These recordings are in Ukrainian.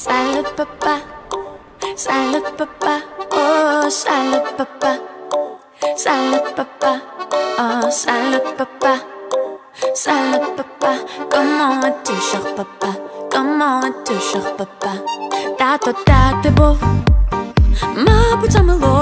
Salut papá, salut papá, oh, salut papá, salut papá, oh, salut papá, salut papá, comment vas-tu, cher papa, comment vas-tu, cher papa, tato tate beau, ma putain me l'eau.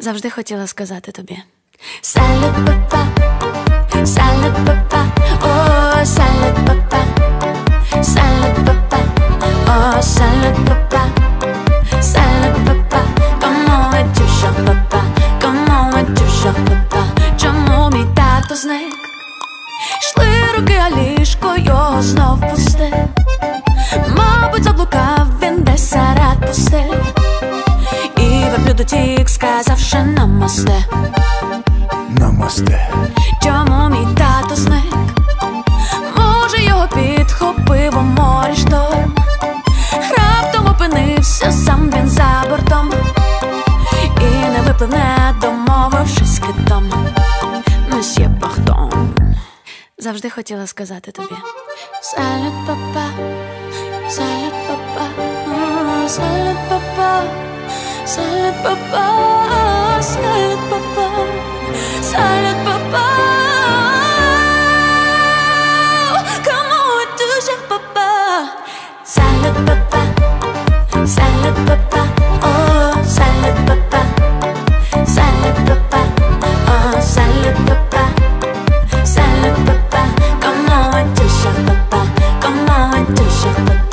Завжди хотіла сказати тобі. Салют, папа, салют, папа, о, салют, папа, салют, папа, о, салют, папа. Salut papa, comment es-tu cher papa, comment es-tu чому мій тато зник? Йшли руки, а ліжко його знов пусте Мабуть, заблукав він десь серед пустель І верблюд утік, сказавши намасте Намасте. Чому мій тато зник? Може, його підхопив у морі шторм? Раптом опинився сам він за бортом І не випливне, домовившись китом. Месьє Пахтон Завжди хотіла сказати тобі. Салют, папа, салют, папа, салют, папа, Salad papa, salad papa, salad papa. Comment on te papa? Salad papa, salad papa, oh papa, papa, oh papa, papa. On te papa? On papa?